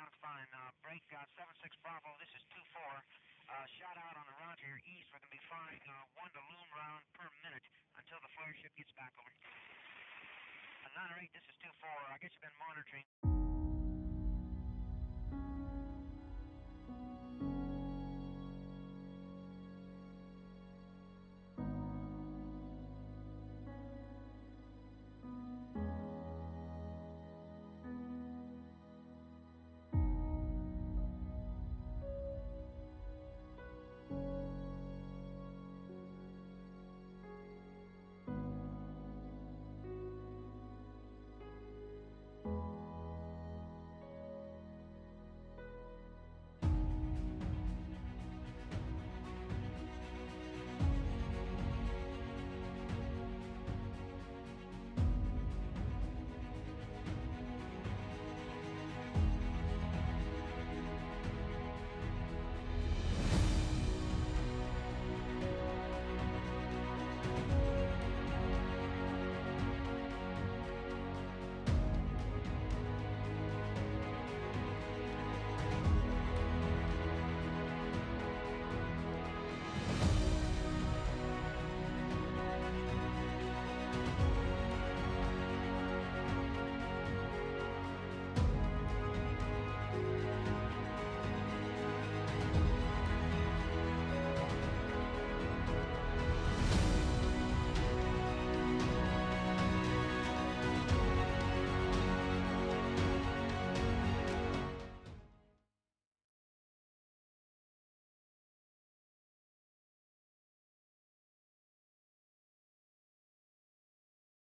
sounds fine. Uh, break uh, 76 Bravo, this is 2-4. Uh, shot out on the route to east. We're going to be firing uh, one balloon round per minute until the flare ship gets back over. Uh, 9 8, this is 2-4. I guess you've been monitoring.